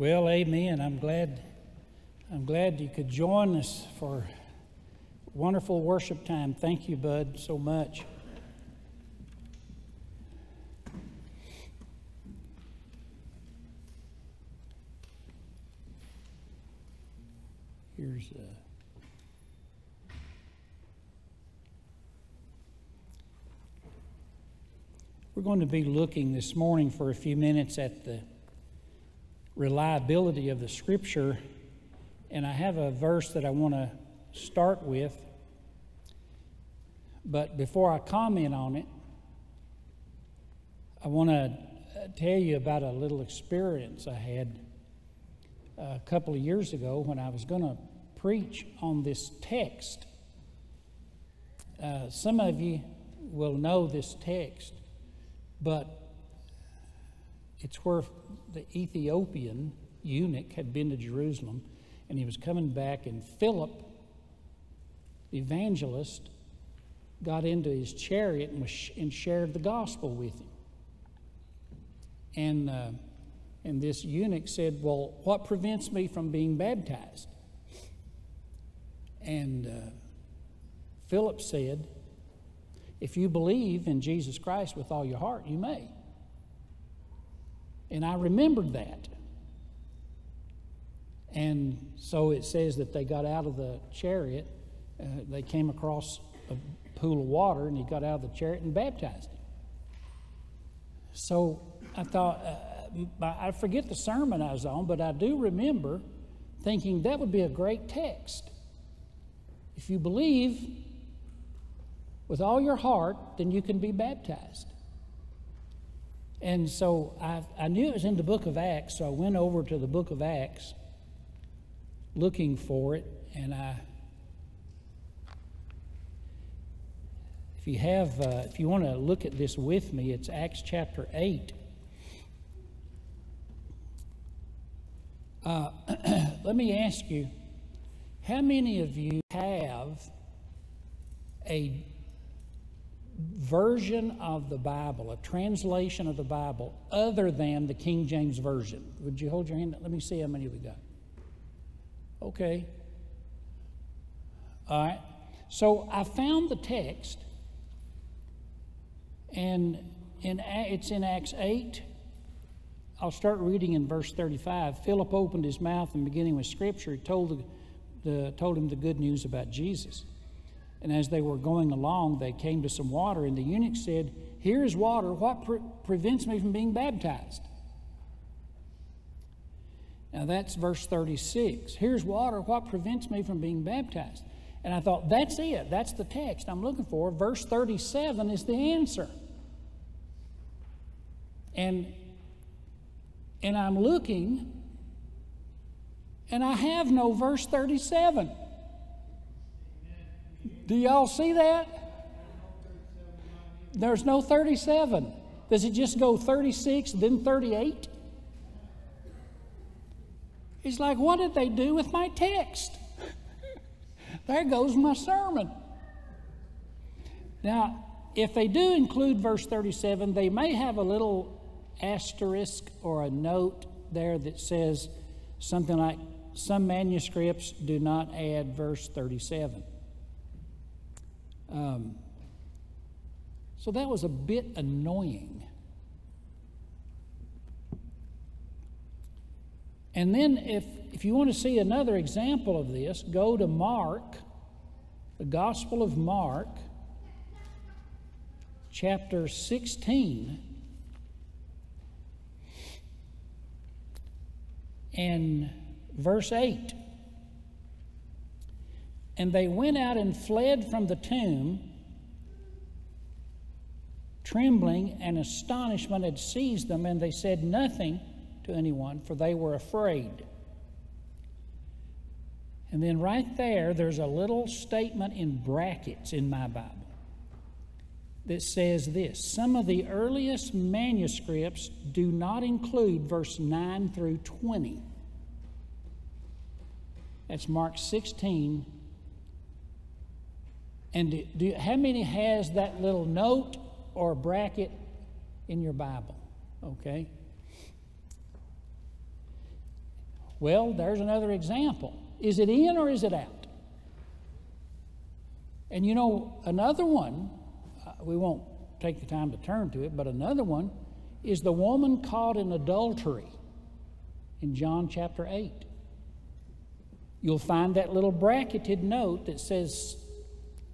Well, amen. I'm glad I'm glad you could join us for wonderful worship time. Thank you, Bud, so much. Here's uh, We're going to be looking this morning for a few minutes at the reliability of the Scripture, and I have a verse that I want to start with. But before I comment on it, I want to tell you about a little experience I had a couple of years ago when I was going to preach on this text. Uh, some of you will know this text, but it's where the Ethiopian eunuch had been to Jerusalem and he was coming back, and Philip, the evangelist, got into his chariot and, was, and shared the gospel with him. And, uh, and this eunuch said, Well, what prevents me from being baptized? And uh, Philip said, If you believe in Jesus Christ with all your heart, you may. And I remembered that. And so it says that they got out of the chariot, uh, they came across a pool of water, and he got out of the chariot and baptized him. So I thought, uh, I forget the sermon I was on, but I do remember thinking that would be a great text. If you believe with all your heart, then you can be baptized. And so I, I knew it was in the book of Acts, so I went over to the book of Acts looking for it, and I. If you have, uh, if you want to look at this with me, it's Acts chapter 8. Uh, let me ask you how many of you have a version of the Bible, a translation of the Bible, other than the King James Version? Would you hold your hand? Let me see how many we got. Okay. All right. So I found the text, and in, it's in Acts 8. I'll start reading in verse 35. Philip opened his mouth and beginning with Scripture, told, the, the, told him the good news about Jesus. And as they were going along, they came to some water, and the eunuch said, Here is water. What pre- prevents me from being baptized? Now that's verse 36. Here's water. What prevents me from being baptized? And I thought, that's it. That's the text I'm looking for. Verse 37 is the answer. And, and I'm looking, and I have no verse 37. Do y'all see that? There's no 37. Does it just go 36, then 38? He's like, What did they do with my text? there goes my sermon. Now, if they do include verse 37, they may have a little asterisk or a note there that says something like, Some manuscripts do not add verse 37. Um, so that was a bit annoying. And then, if, if you want to see another example of this, go to Mark, the Gospel of Mark, chapter 16, and verse 8. And they went out and fled from the tomb. Trembling and astonishment had seized them, and they said nothing to anyone, for they were afraid. And then right there, there's a little statement in brackets in my Bible that says this Some of the earliest manuscripts do not include verse 9 through 20. That's Mark 16, and do, do, how many has that little note or bracket in your Bible? Okay. Well, there's another example. Is it in or is it out? And you know, another one, uh, we won't take the time to turn to it, but another one is the woman caught in adultery in John chapter 8. You'll find that little bracketed note that says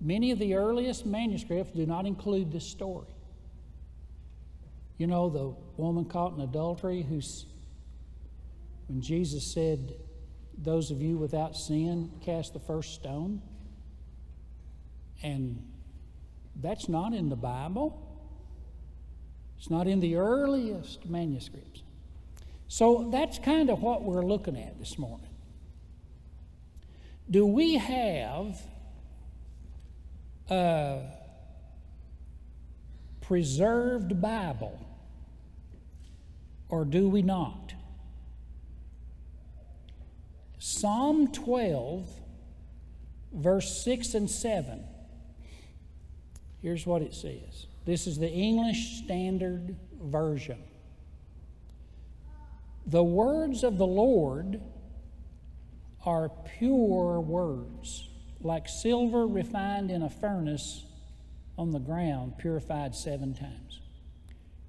many of the earliest manuscripts do not include this story. You know, the woman caught in adultery who's, when Jesus said, Those of you without sin, cast the first stone. And that's not in the Bible. It's not in the earliest manuscripts. So that's kind of what we're looking at this morning. Do we have a preserved Bible or do we not? Psalm 12, verse 6 and 7. Here's what it says. This is the English Standard Version. The words of the Lord are pure words, like silver refined in a furnace on the ground, purified seven times.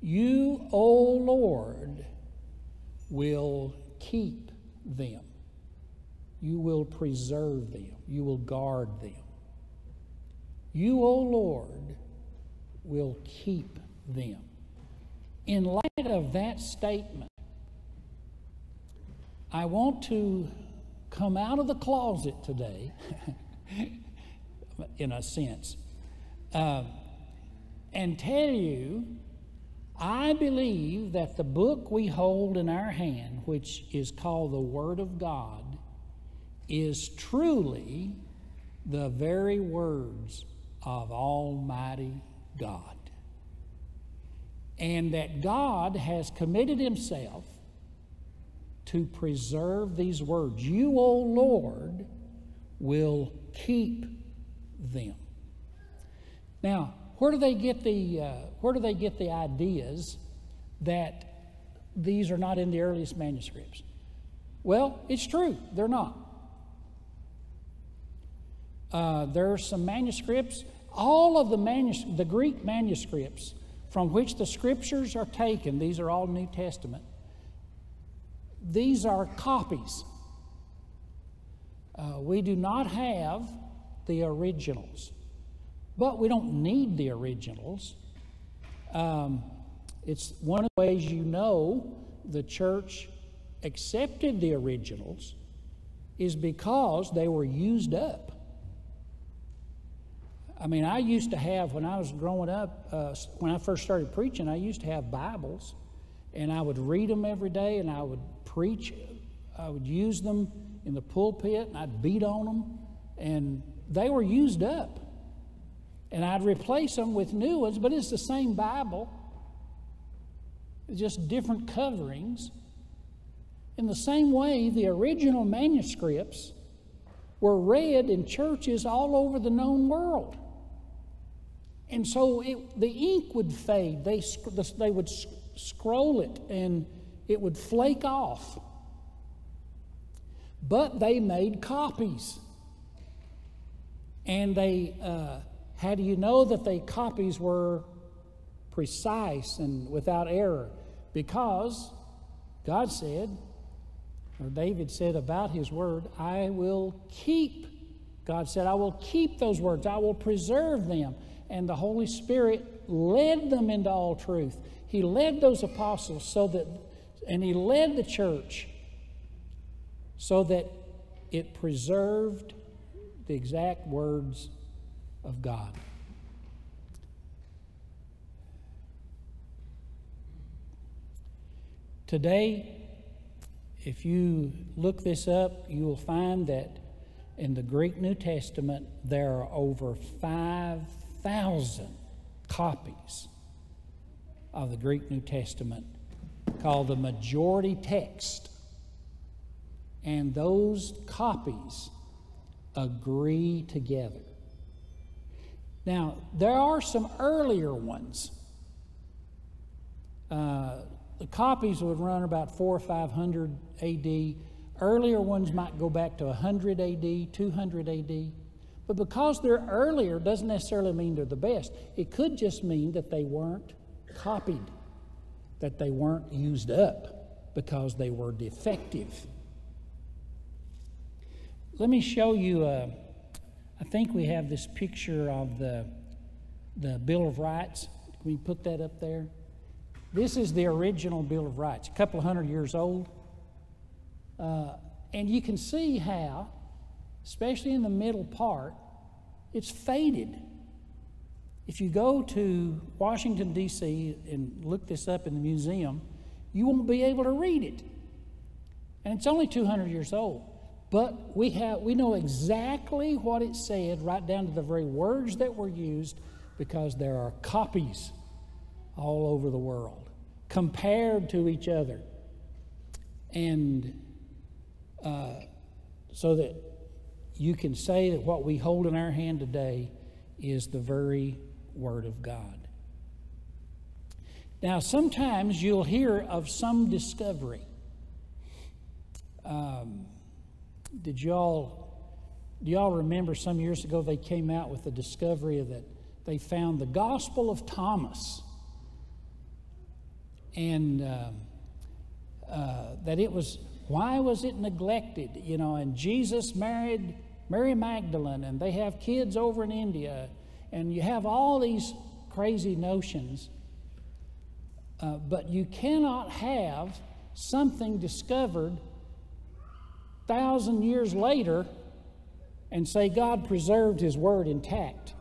You, O Lord, will keep them. You will preserve them. You will guard them. You, O Lord, will keep them. In light of that statement, I want to come out of the closet today, in a sense, uh, and tell you I believe that the book we hold in our hand, which is called the Word of God, is truly the very words of Almighty God. And that God has committed Himself to preserve these words. You, O Lord, will keep them. Now, where do they get the uh, where do they get the ideas that these are not in the earliest manuscripts? Well, it's true, they're not. Uh, there are some manuscripts. All of the, manus- the Greek manuscripts from which the scriptures are taken, these are all New Testament, these are copies. Uh, we do not have the originals, but we don't need the originals. Um, it's one of the ways you know the church accepted the originals is because they were used up. I mean, I used to have, when I was growing up, uh, when I first started preaching, I used to have Bibles, and I would read them every day, and I would preach. I would use them in the pulpit, and I'd beat on them, and they were used up. And I'd replace them with new ones, but it's the same Bible, just different coverings. In the same way, the original manuscripts were read in churches all over the known world. And so it, the ink would fade. They, they would scroll it and it would flake off. But they made copies. And they, uh, how do you know that the copies were precise and without error? Because God said, or David said about his word, I will keep. God said, I will keep those words, I will preserve them and the Holy Spirit led them into all truth. He led those apostles so that, and He led the church so that it preserved the exact words of God. Today, if you look this up, you will find that in the Greek New Testament there are over 5 thousand copies of the Greek New Testament called the majority text. And those copies agree together. Now, there are some earlier ones. Uh, the copies would run about four or five hundred AD. Earlier ones might go back to 100 AD, 200 AD. But because they're earlier doesn't necessarily mean they're the best. It could just mean that they weren't copied, that they weren't used up because they were defective. Let me show you, uh, I think we have this picture of the, the Bill of Rights. Can we put that up there? This is the original Bill of Rights, a couple hundred years old. Uh, and you can see how, especially in the middle part, it's faded. If you go to Washington, D.C., and look this up in the museum, you won't be able to read it. And it's only 200 years old. But we, have, we know exactly what it said, right down to the very words that were used, because there are copies all over the world compared to each other. And uh, so that you can say that what we hold in our hand today is the very Word of God. Now, sometimes you'll hear of some discovery. Um, did y'all do y'all remember some years ago they came out with the discovery that they found the Gospel of Thomas, and uh, uh, that it was why was it neglected? You know, and Jesus married Mary Magdalene, and they have kids over in India, and you have all these crazy notions. Uh, but you cannot have something discovered thousand years later and say God preserved His word intact.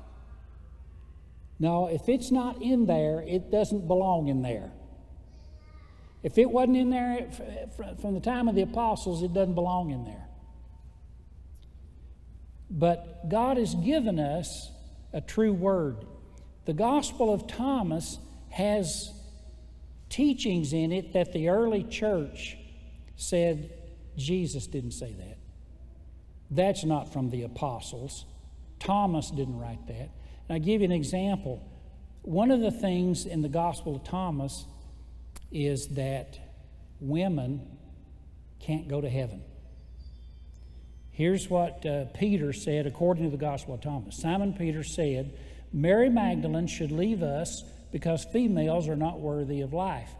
No, if it's not in there, it doesn't belong in there. If it wasn't in there from the time of the apostles, it doesn't belong in there. But God has given us a true word. The Gospel of Thomas has teachings in it that the early church said Jesus didn't say that. That's not from the apostles. Thomas didn't write that. And I give you an example. One of the things in the Gospel of Thomas is that women can't go to heaven. Here's what uh, Peter said according to the Gospel of Thomas. Simon Peter said, Mary Magdalene should leave us because females are not worthy of life.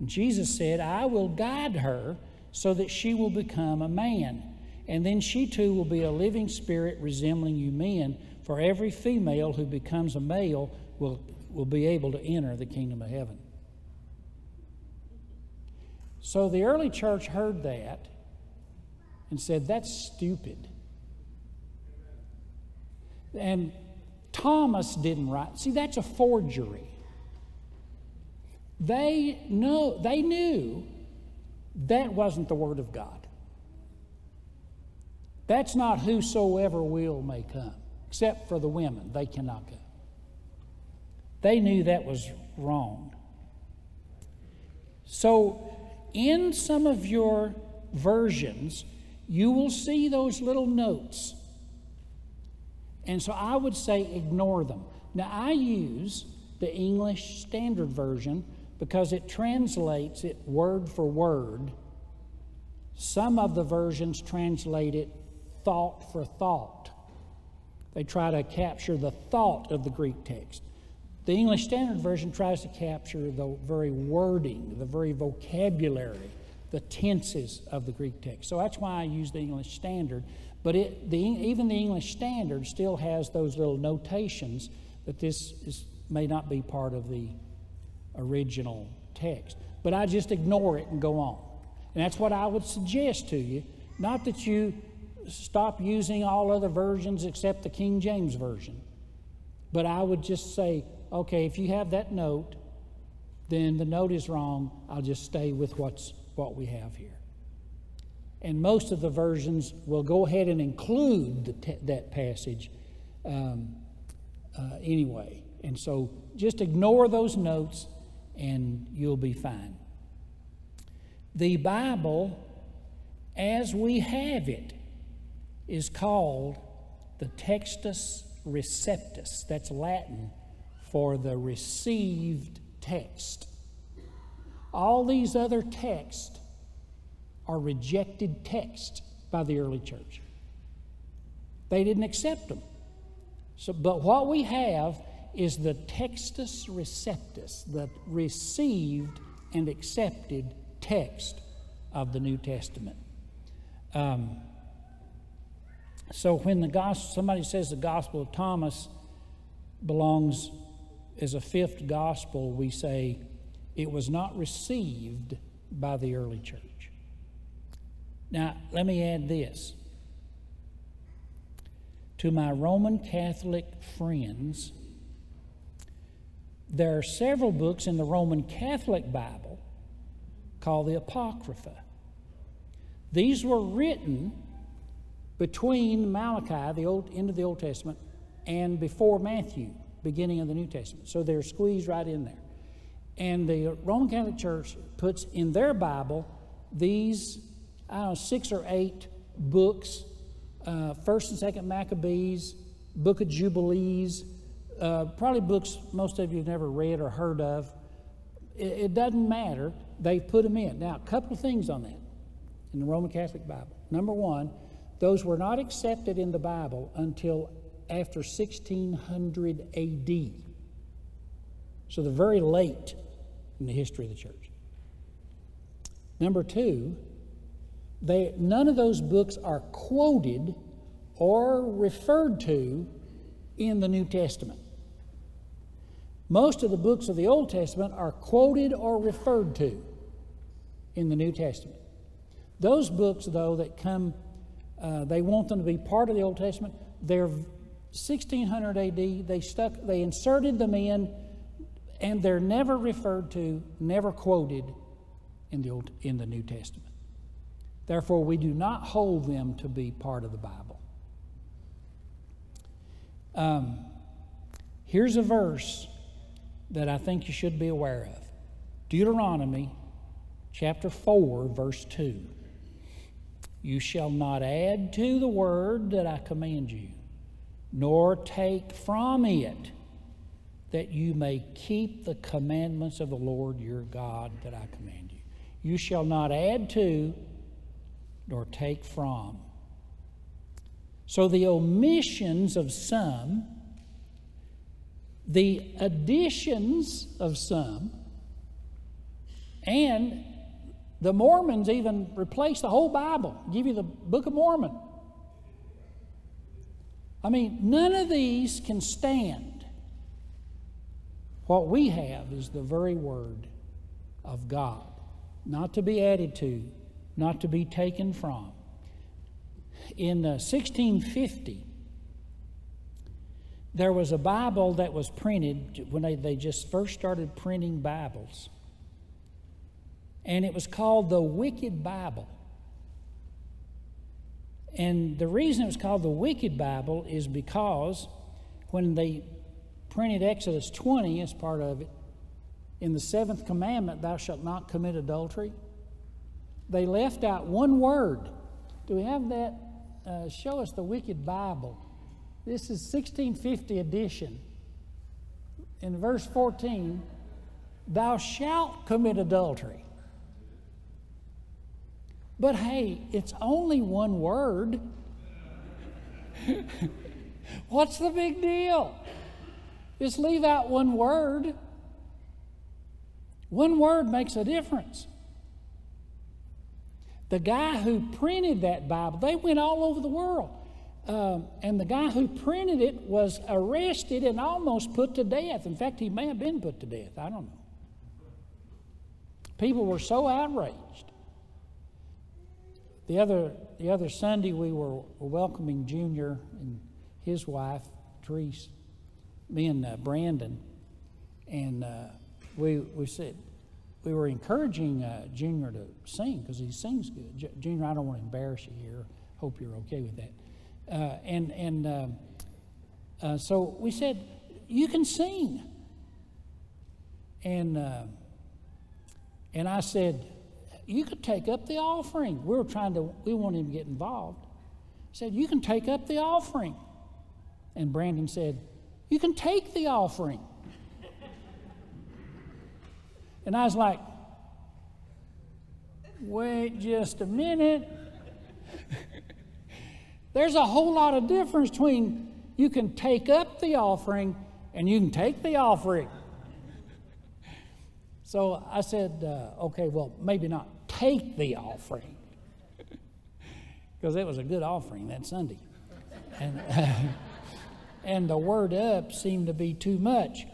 And Jesus said, I will guide her so that she will become a man. And then she too will be a living spirit resembling you men, for every female who becomes a male will, will be able to enter the kingdom of heaven. So the early church heard that and said, That's stupid. And Thomas didn't write. See, that's a forgery. They know they knew that wasn't the word of God. That's not whosoever will may come, except for the women. They cannot come. They knew that was wrong. So, in some of your versions, you will see those little notes. And so I would say ignore them. Now, I use the English Standard Version because it translates it word for word. Some of the versions translate it thought for thought. They try to capture the thought of the Greek text. The English Standard Version tries to capture the very wording, the very vocabulary, the tenses of the Greek text. So that's why I use the English Standard. But it, the, even the English Standard still has those little notations that this is, may not be part of the original text. But I just ignore it and go on. And that's what I would suggest to you. Not that you stop using all other versions except the King James Version. But I would just say, okay, if you have that note, then the note is wrong. I'll just stay with what's what we have here. And most of the versions will go ahead and include te- that passage um, uh, anyway. And so just ignore those notes and you'll be fine. The Bible, as we have it, is called the Textus Receptus. That's Latin for the received text. All these other texts are rejected texts by the early church. They didn't accept them. So, but what we have is the textus receptus, the received and accepted text of the New Testament. Um, so when the gospel, somebody says the Gospel of Thomas belongs as a fifth gospel, we say it was not received by the early church. Now, let me add this. To my Roman Catholic friends, there are several books in the Roman Catholic Bible called the Apocrypha. These were written between Malachi, the old end of the Old Testament, and before Matthew, beginning of the New Testament. So they're squeezed right in there. And the Roman Catholic Church puts in their Bible these, I don't know, six or eight books uh, First and Second Maccabees, Book of Jubilees, uh, probably books most of you have never read or heard of. It, it doesn't matter. They put them in. Now, a couple of things on that in the Roman Catholic Bible. Number one, those were not accepted in the Bible until after 1600 AD. So they're very late in the history of the church. Number two, they, none of those books are quoted or referred to in the New Testament. Most of the books of the Old Testament are quoted or referred to in the New Testament. Those books, though, that come, uh, they want them to be part of the Old Testament. They're 1600 AD. They stuck, they inserted them in, and they're never referred to, never quoted in the Old, in the New Testament. Therefore, we do not hold them to be part of the Bible. Um, here's a verse that I think you should be aware of Deuteronomy chapter 4, verse 2. You shall not add to the word that I command you, nor take from it, that you may keep the commandments of the Lord your God that I command you. You shall not add to, nor take from. So the omissions of some, the additions of some, and the Mormons even replace the whole Bible, give you the Book of Mormon. I mean, none of these can stand. What we have is the very Word of God, not to be added to, not to be taken from. In uh, 1650, there was a Bible that was printed when they, they just first started printing Bibles and it was called the Wicked Bible. And the reason it was called the Wicked Bible is because when they printed Exodus 20 as part of it, in the seventh commandment, thou shalt not commit adultery, they left out one word. Do we have that? Uh, show us the Wicked Bible. This is 1650 edition. In verse 14, thou shalt commit adultery. But hey, it's only one word. What's the big deal? Just leave out one word. One word makes a difference. The guy who printed that Bible, they went all over the world. Um, and the guy who printed it was arrested and almost put to death. In fact, he may have been put to death. I don't know. People were so outraged. The other, the other Sunday, we were welcoming Junior and his wife, Therese, me and uh, Brandon, and uh, we, we said, we were encouraging uh, Junior to sing because he sings good. J- Junior, I don't want to embarrass you here. Hope you're okay with that. Uh, and and uh, uh, so we said, you can sing. And and I said, you could take up the offering. We were trying to, we wanted him to get involved. said, You can take up the offering. And Brandon said, You can take the offering. and I was like, Wait just a minute. There's a whole lot of difference between you can take up the offering and you can take the offering. So I said, uh, okay, well, maybe not take the offering, because it was a good offering that Sunday. And, and the word up seemed to be too much.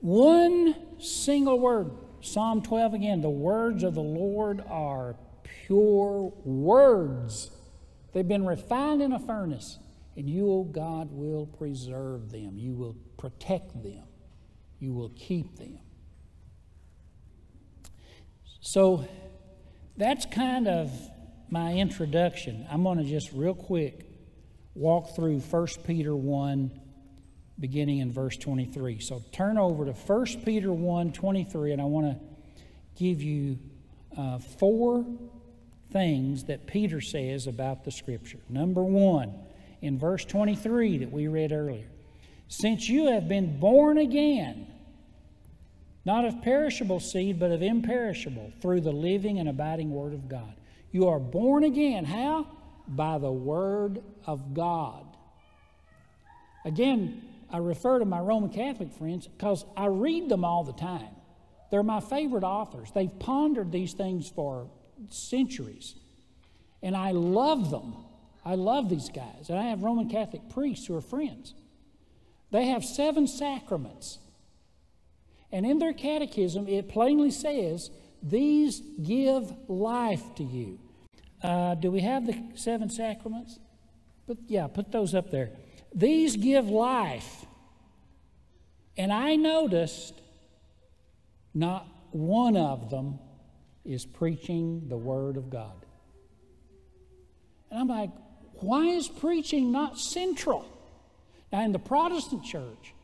One single word, Psalm 12 again, the words of the Lord are pure words. They've been refined in a furnace, and you, O God, will preserve them. You will protect them. You will keep them. So that's kind of my introduction. I'm going to just real quick walk through 1 Peter 1, beginning in verse 23. So turn over to 1 Peter 1 23, and I want to give you uh, four things that Peter says about the Scripture. Number one, in verse 23 that we read earlier, since you have been born again, not of perishable seed, but of imperishable, through the living and abiding Word of God. You are born again. How? By the Word of God. Again, I refer to my Roman Catholic friends because I read them all the time. They're my favorite authors. They've pondered these things for centuries. And I love them. I love these guys. And I have Roman Catholic priests who are friends. They have seven sacraments. And in their catechism, it plainly says, These give life to you. Uh, do we have the seven sacraments? But yeah, put those up there. These give life. And I noticed not one of them is preaching the Word of God. And I'm like, why is preaching not central? Now, in the Protestant church,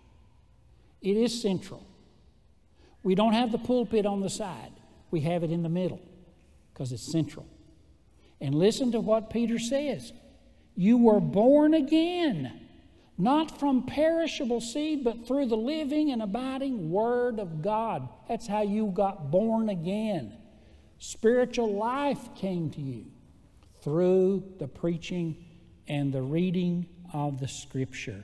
it is central. We don't have the pulpit on the side, we have it in the middle because it's central. And listen to what Peter says You were born again, not from perishable seed, but through the living and abiding Word of God. That's how you got born again. Spiritual life came to you through the preaching and the reading of the Scripture.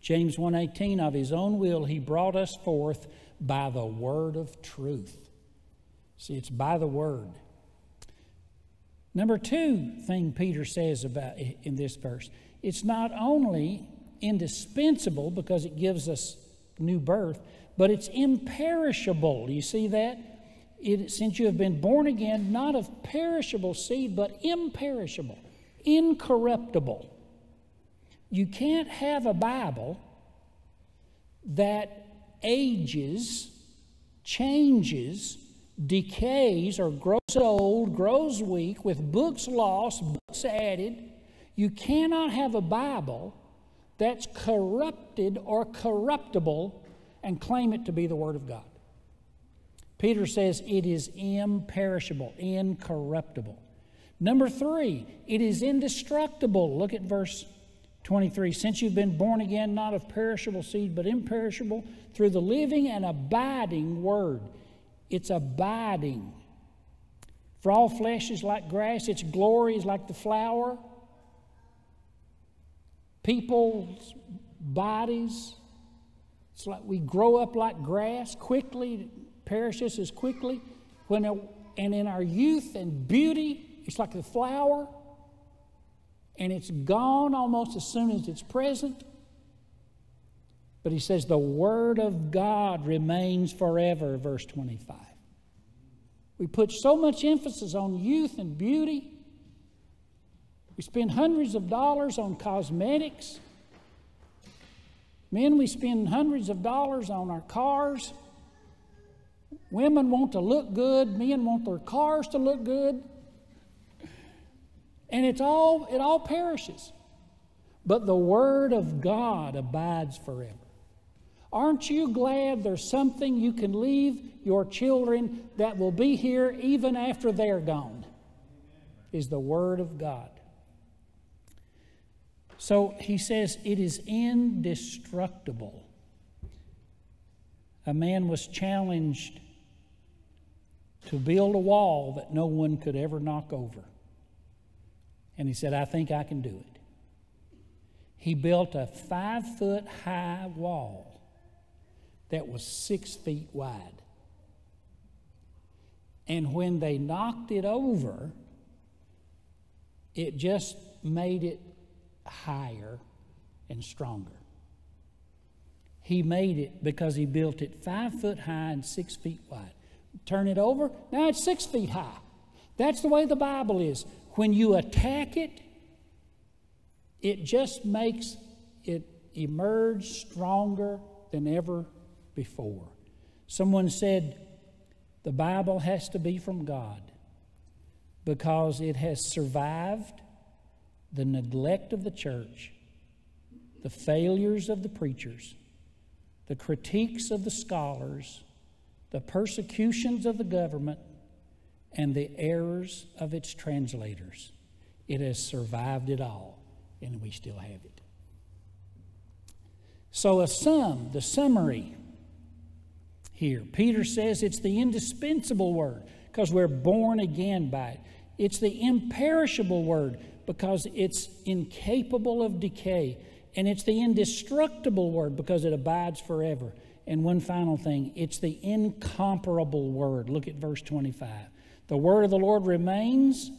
James 1:18 of his own will he brought us forth by the word of truth. See, it's by the word. Number two thing Peter says about in this verse, it's not only indispensable because it gives us new birth, but it's imperishable. You see that? It, since you have been born again, not of perishable seed, but imperishable, incorruptible. You can't have a Bible that ages, changes, decays, or grows old, grows weak, with books lost, books added. You cannot have a Bible that's corrupted or corruptible and claim it to be the Word of God. Peter says it is imperishable, incorruptible. Number three, it is indestructible. Look at verse 23 Since you've been born again, not of perishable seed, but imperishable, through the living and abiding word. It's abiding. For all flesh is like grass, its glory is like the flower. People's bodies, it's like we grow up like grass quickly, perishes as quickly. When it, and in our youth and beauty, it's like the flower and it's gone almost as soon as it's present. But he says, the Word of God remains forever, verse 25. We put so much emphasis on youth and beauty. We spend hundreds of dollars on cosmetics. Men, we spend hundreds of dollars on our cars. Women want to look good, men want their cars to look good. And it's all, it all perishes. But the Word of God abides forever. Aren't you glad there's something you can leave your children that will be here even after they're gone? Is the Word of God. So he says it is indestructible. A man was challenged to build a wall that no one could ever knock over. And he said, I think I can do it. He built a five foot high wall that was six feet wide. And when they knocked it over, it just made it higher and stronger. He made it because he built it five foot high and six feet wide. Turn it over, now it's six feet high. That's the way the Bible is. When you attack it, it just makes it emerge stronger than ever before. Someone said the Bible has to be from God because it has survived the neglect of the church, the failures of the preachers, the critiques of the scholars, the persecutions of the government, and the errors of its translators. It has survived it all, and we still have it. So, a sum, the summary here. Peter says it's the indispensable word because we're born again by it. It's the imperishable word because it's incapable of decay. And it's the indestructible word because it abides forever. And one final thing it's the incomparable word. Look at verse 25. The word of the Lord remains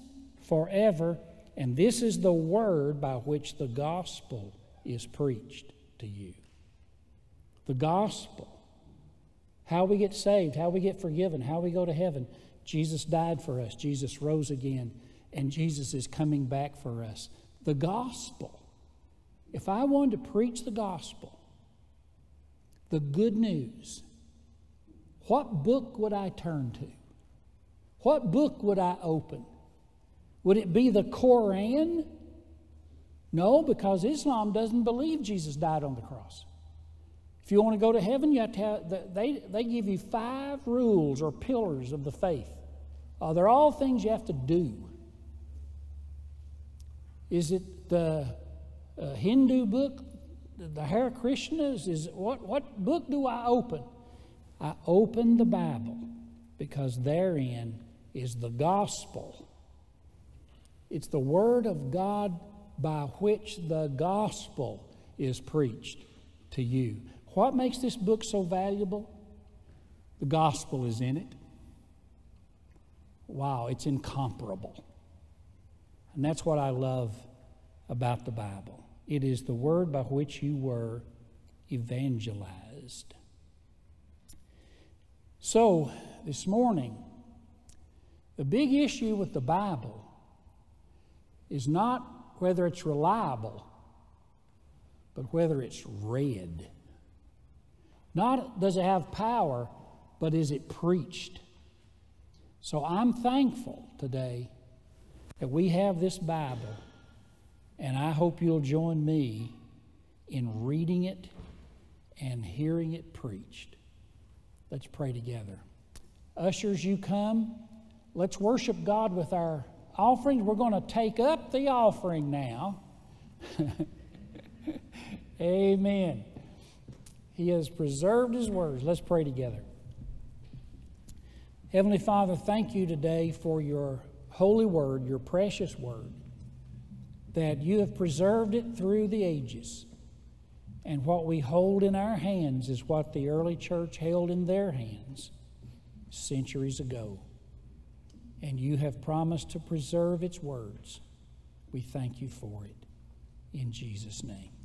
forever, and this is the word by which the gospel is preached to you. The gospel. How we get saved, how we get forgiven, how we go to heaven. Jesus died for us, Jesus rose again, and Jesus is coming back for us. The gospel. If I wanted to preach the gospel, the good news, what book would I turn to? What book would I open? Would it be the Koran? No, because Islam doesn't believe Jesus died on the cross. If you want to go to heaven, you have to have, they, they give you five rules or pillars of the faith. Uh, they're all things you have to do. Is it the uh, Hindu book, the Hare Krishnas? Is what, what book do I open? I open the Bible because therein is the gospel. It's the word of God by which the gospel is preached to you. What makes this book so valuable? The gospel is in it. Wow, it's incomparable. And that's what I love about the Bible. It is the word by which you were evangelized. So, this morning, the big issue with the Bible is not whether it's reliable, but whether it's read. Not does it have power, but is it preached? So I'm thankful today that we have this Bible, and I hope you'll join me in reading it and hearing it preached. Let's pray together. Ushers, you come. Let's worship God with our offerings. We're going to take up the offering now. Amen. He has preserved His words. Let's pray together. Heavenly Father, thank you today for your holy word, your precious word, that you have preserved it through the ages. And what we hold in our hands is what the early church held in their hands centuries ago and you have promised to preserve its words. We thank you for it. In Jesus' name.